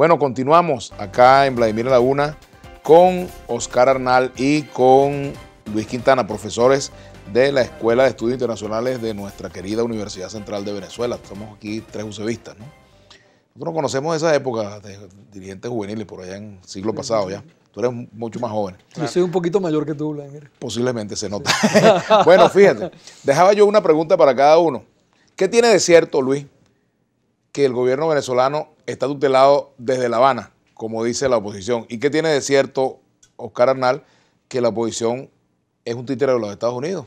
Bueno, continuamos acá en Vladimir Laguna con Oscar Arnal y con Luis Quintana, profesores de la Escuela de Estudios Internacionales de nuestra querida Universidad Central de Venezuela. Somos aquí tres usevistas, ¿no? Nosotros conocemos esa época de dirigentes juveniles por allá en siglo pasado ya. Tú eres mucho más joven. Yo soy un poquito mayor que tú, Vladimir. Posiblemente se nota. bueno, fíjate, dejaba yo una pregunta para cada uno. ¿Qué tiene de cierto, Luis, que el gobierno venezolano está tutelado desde La Habana, como dice la oposición? ¿Y qué tiene de cierto, Oscar Arnal, que la oposición es un títere de los Estados Unidos?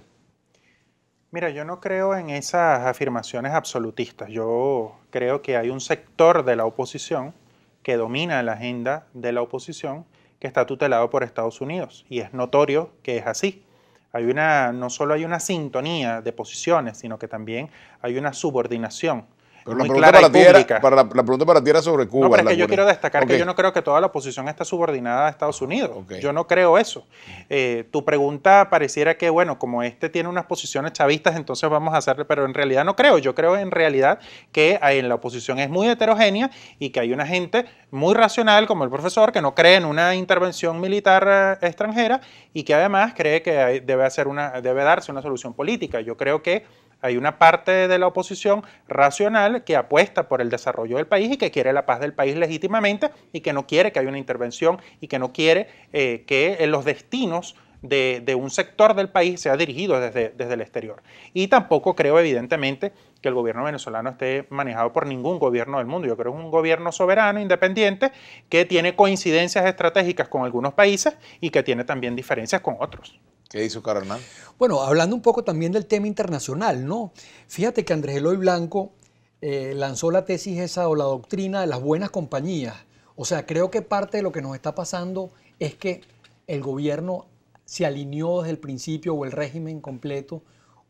Mira, yo no creo en esas afirmaciones absolutistas. Yo creo que hay un sector de la oposición que domina la agenda de la oposición que está tutelado por Estados Unidos y es notorio que es así. Hay una, no solo hay una sintonía de posiciones, sino que también hay una subordinación pero la pregunta, para ti era, para la, pregunta para ti era sobre Cuba. No, pero es que yo quiero destacar que yo no creo que toda la oposición esté subordinada a Estados Unidos. Yo no creo eso. Eh, tu pregunta pareciera que, bueno, como este tiene unas posiciones chavistas, entonces vamos a hacerle, pero en realidad no creo. Yo creo en realidad que en la oposición es muy heterogénea y que hay una gente muy racional, como el profesor, que no cree en una intervención militar eh, extranjera y que además cree que debe, hacer una, debe darse una solución política. Yo creo que hay una parte de la oposición racional que apuesta por el desarrollo del país y que quiere la paz del país legítimamente y que no quiere que haya una intervención y que no quiere eh, que los destinos de, un sector del país sea dirigido desde, desde el exterior. Y tampoco creo, evidentemente, que el gobierno venezolano esté manejado por ningún gobierno del mundo. Yo creo que es un gobierno soberano, independiente, que tiene coincidencias estratégicas con algunos países y que tiene también diferencias con otros. ¿Qué hizo Carnal? Bueno, hablando un poco también del tema internacional, ¿no? Fíjate que Andrés Eloy Blanco eh, lanzó la tesis esa o la doctrina de las buenas compañías. O sea, creo que parte de lo que nos está pasando es que el gobierno se alineó desde el principio o el régimen completo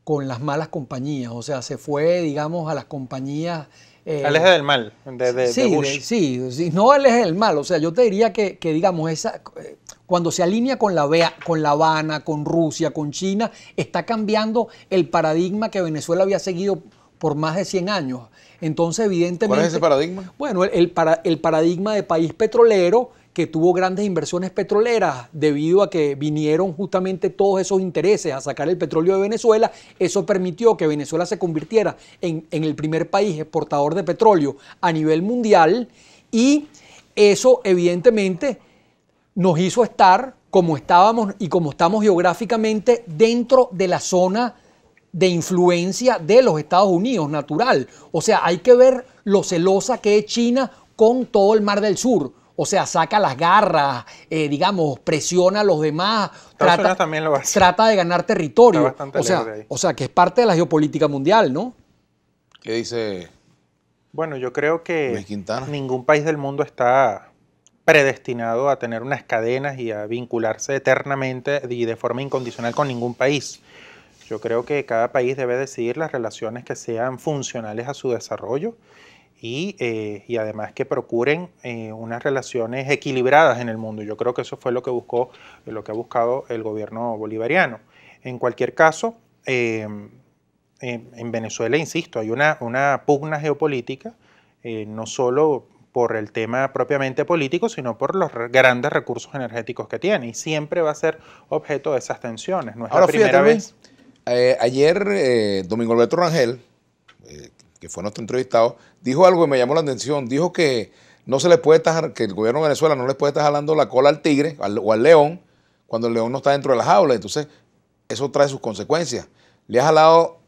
con las malas compañías. O sea, se fue, digamos, a las compañías eh, al eje del mal, de, sí, sí, sí, no al eje del mal. O sea, yo te diría que, que digamos, esa, cuando se alinea con la, con La Habana, con Rusia, con China, está cambiando el paradigma que Venezuela había seguido por más de 100 años. Entonces, evidentemente... ¿Cuál es ese paradigma? Bueno, el, para, el paradigma de país petrolero que tuvo grandes inversiones petroleras debido a que vinieron justamente todos esos intereses a sacar el petróleo de Venezuela, eso permitió que Venezuela se convirtiera en, en el primer país exportador de petróleo a nivel mundial y eso evidentemente nos hizo estar como estábamos y como estamos geográficamente dentro de la zona de influencia de los Estados Unidos, natural. O sea, hay que ver lo celosa que es China con todo el Mar del Sur. O sea, saca las garras, eh, digamos, presiona a los demás, trata, también lo trata de ganar territorio. O sea, o sea, que es parte de la geopolítica mundial, ¿no? ¿Qué dice? Bueno, yo creo que ningún país del mundo está predestinado a tener unas cadenas y a vincularse eternamente y de forma incondicional con ningún país. Yo creo que cada país debe decidir las relaciones que sean funcionales a su desarrollo y, eh, además que procuren eh, unas relaciones equilibradas en el mundo. Yo creo que eso fue lo que buscó, lo que ha buscado el gobierno bolivariano. En cualquier caso, eh, en Venezuela, insisto, hay una, una pugna geopolítica, no solo por el tema propiamente político, sino por los grandes recursos energéticos que tiene. Y siempre va a ser objeto de esas tensiones. No es la primera vez. Eh, ayer, eh, Domingo Alberto Rangel, eh, que fue nuestro entrevistado, dijo algo que me llamó la atención. Dijo que no se le puede estar, que el gobierno de Venezuela no le puede estar jalando la cola al tigre o al león cuando el león no está dentro de la jaula. Entonces, eso trae sus consecuencias. Le ha jalado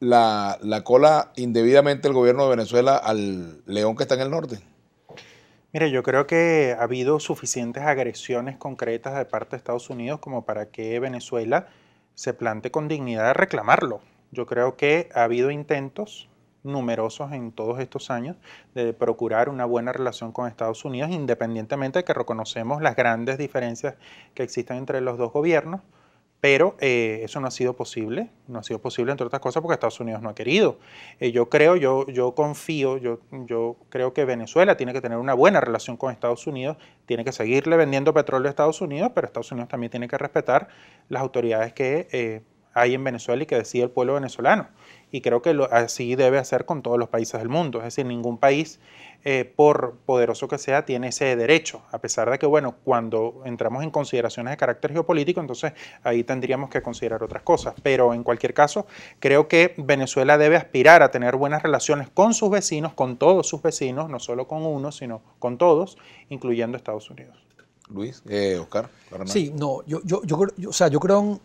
la, la cola indebidamente el gobierno de Venezuela al león que está en el norte. Mire, yo creo que ha habido suficientes agresiones concretas de parte de Estados Unidos como para que Venezuela se plante con dignidad de reclamarlo. Yo creo que ha habido intentos numerosos en todos estos años de procurar una buena relación con Estados Unidos, independientemente de que reconocemos las grandes diferencias que existen entre los dos gobiernos pero eh, eso no ha sido posible, no ha sido posible entre otras cosas porque Estados Unidos no ha querido. Eh, yo creo, yo, yo confío, yo, yo creo que Venezuela tiene que tener una buena relación con Estados Unidos, tiene que seguirle vendiendo petróleo a Estados Unidos, pero Estados Unidos también tiene que respetar las autoridades que eh, hay en Venezuela y que decide el pueblo venezolano. Y creo que así debe hacer con todos los países del mundo. Es decir, ningún país, eh, por poderoso que sea, tiene ese derecho. A pesar de que, bueno, cuando entramos en consideraciones de carácter geopolítico, entonces ahí tendríamos que considerar otras cosas. Pero en cualquier caso, creo que Venezuela debe aspirar a tener buenas relaciones con sus vecinos, con todos sus vecinos, no solo con uno, sino con todos, incluyendo Estados Unidos. Luis, eh, Oscar. Sí, no, yo, yo, yo, o sea, yo creo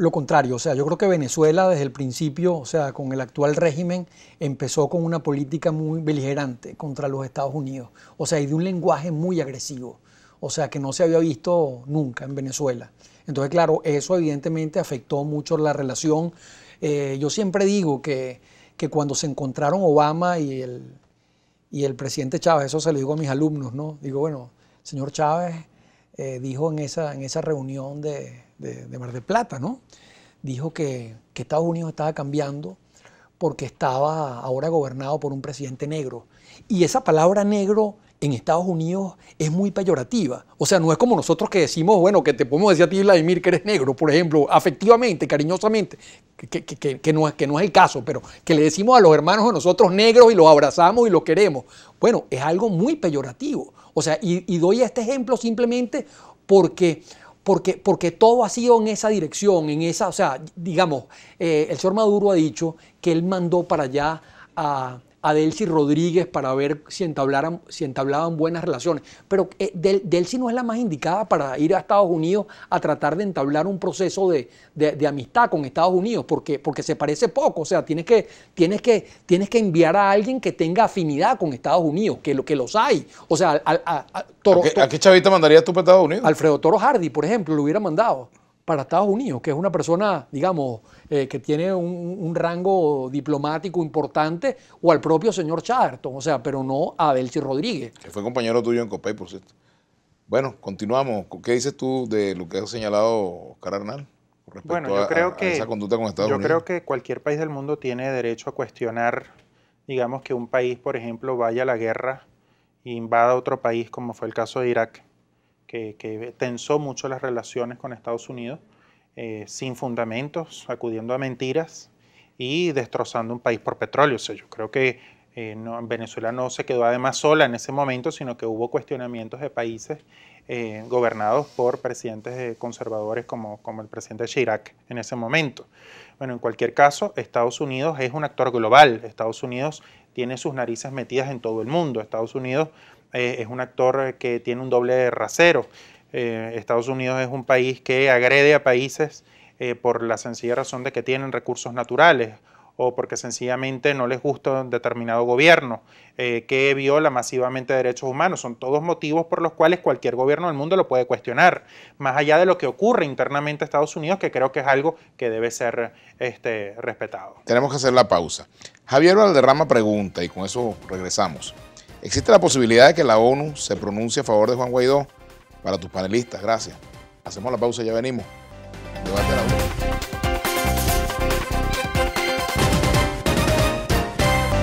lo contrario, o sea, yo creo que Venezuela desde el principio, o sea, con el actual régimen, empezó con una política muy beligerante contra los Estados Unidos, o sea, y de un lenguaje muy agresivo, o sea, que no se había visto nunca en Venezuela. Entonces, claro, eso evidentemente afectó mucho la relación. Eh, yo siempre digo que, que, cuando se encontraron Obama y el, y el presidente Chávez, eso se lo digo a mis alumnos, ¿no? Digo, bueno, señor Chávez eh, dijo en esa, en esa reunión de de, Mar del Plata, ¿no? Dijo que, que Estados Unidos estaba cambiando porque estaba ahora gobernado por un presidente negro. Y esa palabra negro en Estados Unidos es muy peyorativa. O sea, no es como nosotros que decimos, bueno, que te podemos decir a ti, Vladimir, que eres negro, por ejemplo, afectivamente, cariñosamente, que, que, que, no es, que no es el caso, pero que le decimos a los hermanos de nosotros negros y los abrazamos y los queremos. Bueno, es algo muy peyorativo. O sea, y, doy este ejemplo simplemente porque porque, porque todo ha sido en esa dirección, en esa, o sea, digamos, eh, el señor Maduro ha dicho que él mandó para allá a, a Delcy Rodríguez para ver si entablaran, si entablaban buenas relaciones. Pero eh, Delcy no es la más indicada para ir a Estados Unidos a tratar de entablar un proceso de, amistad con Estados Unidos, porque, porque se parece poco. O sea, tienes que, tienes, que, tienes que enviar a alguien que tenga afinidad con Estados Unidos, que, lo, que los hay. O sea, a, a, qué, chavita mandarías tú para Estados Unidos? Alfredo Toro Hardy, por ejemplo, lo hubiera mandado para Estados Unidos, que es una persona, digamos, eh, que tiene un, rango diplomático importante, o al propio señor Chatterton, o sea, pero no a Delcy Rodríguez. Que fue compañero tuyo en COPEI, por cierto. Bueno, continuamos. ¿Qué dices tú de lo que ha señalado Oscar Arnal? Bueno, yo creo que esa conducta con Estados yo creo que cualquier país del mundo tiene derecho a cuestionar, digamos, que un país, por ejemplo, vaya a la guerra e invada otro país, como fue el caso de Irak, que, tensó mucho las relaciones con Estados Unidos eh, sin fundamentos, acudiendo a mentiras y destrozando un país por petróleo. Yo creo que eh, Venezuela no se quedó además sola en ese momento, sino que hubo cuestionamientos de países eh, gobernados por presidentes conservadores como, como el presidente Chirac en ese momento. Bueno, en cualquier caso, Estados Unidos es un actor global. Estados Unidos tiene sus narices metidas en todo el mundo. Estados Unidos es un actor que tiene un doble rasero. Eh, Estados Unidos es un país que agrede a países eh, por la sencilla razón de que tienen recursos naturales o porque sencillamente no les gusta un determinado gobierno, eh, que viola masivamente derechos humanos. Son todos motivos por los cuales cualquier gobierno del mundo lo puede cuestionar, más allá de lo que ocurre internamente en Estados Unidos, que creo que es algo que debe ser este, respetado. Tenemos que hacer la pausa. Javier Valderrama pregunta, y con eso regresamos. ¿Existe la posibilidad de que la ONU se pronuncie a favor de Juan Guaidó? para tus panelistas. Gracias. Hacemos la pausa y ya venimos.